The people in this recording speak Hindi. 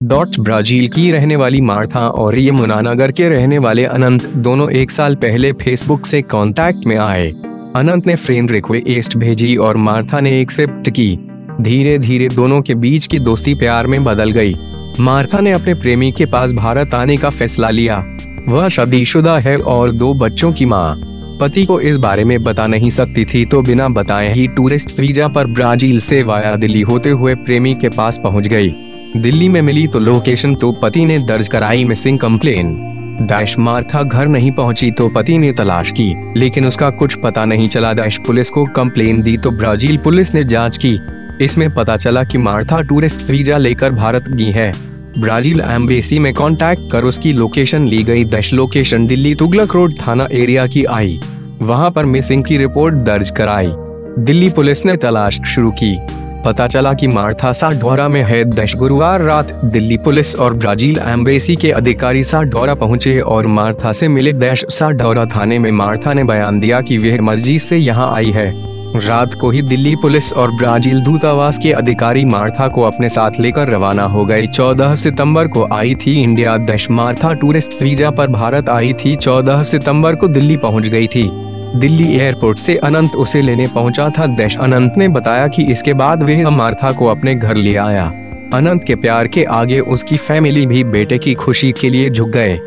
डॉट ब्राज़ील की रहने वाली मार्था और यमुनानगर के रहने वाले अनंत दोनों एक साल पहले फेसबुक से कांटेक्ट में आए। अनंत ने फ्रेंड रिक्वेस्ट भेजी और मार्था ने एक्सेप्ट की। धीरे धीरे दोनों के बीच की दोस्ती प्यार में बदल गई। मार्था ने अपने प्रेमी के पास भारत आने का फैसला लिया। वह शादीशुदा है और दो बच्चों की माँ। पति को इस बारे में बता नहीं सकती थी तो बिना बताए ही टूरिस्ट वीज़ा पर ब्राज़ील से वाया दिल्ली होते हुए प्रेमी के पास पहुँच गई। दिल्ली में मिली तो लोकेशन तो पति ने दर्ज कराई मिसिंग कंप्लेन। दैश मार्था घर नहीं पहुँची तो पति ने तलाश की, लेकिन उसका कुछ पता नहीं चला। दैश पुलिस को कंप्लेन दी तो ब्राज़ील पुलिस ने जाँच की। इसमें पता चला कि मार्था टूरिस्ट वीज़ा लेकर भारत गई है। ब्राज़ील एम्बेसी में कांटेक्ट कर उसकी लोकेशन ली गई। दश लोकेशन दिल्ली तुगलक रोड थाना एरिया की आई। वहाँ पर मिसिंग की रिपोर्ट दर्ज कराई। दिल्ली पुलिस ने तलाश शुरू की। पता चला कि मार्था साडोरा में है। दश गुरुवार रात दिल्ली पुलिस और ब्राज़ील एम्बेसी के अधिकारी साडोरा पहुँचे और मार्था से मिले दैश साडोरा थाने में मार्था ने बयान दिया कि वह मर्ज़ी से यहाँ आई है। रात को ही दिल्ली पुलिस और ब्राज़ील दूतावास के अधिकारी मार्था को अपने साथ लेकर रवाना हो गए। 14 सितंबर को आई थी इंडिया। दश मार्था टूरिस्ट वीज़ा पर भारत आई थी। 14 सितंबर को दिल्ली पहुँच गई थी। दिल्ली एयरपोर्ट से अनंत उसे लेने पहुँचा था देश। अनंत ने बताया कि इसके बाद वह मार्था को अपने घर ले आया। अनंत के प्यार के आगे उसकी फैमिली भी बेटे की खुशी के लिए झुक गए।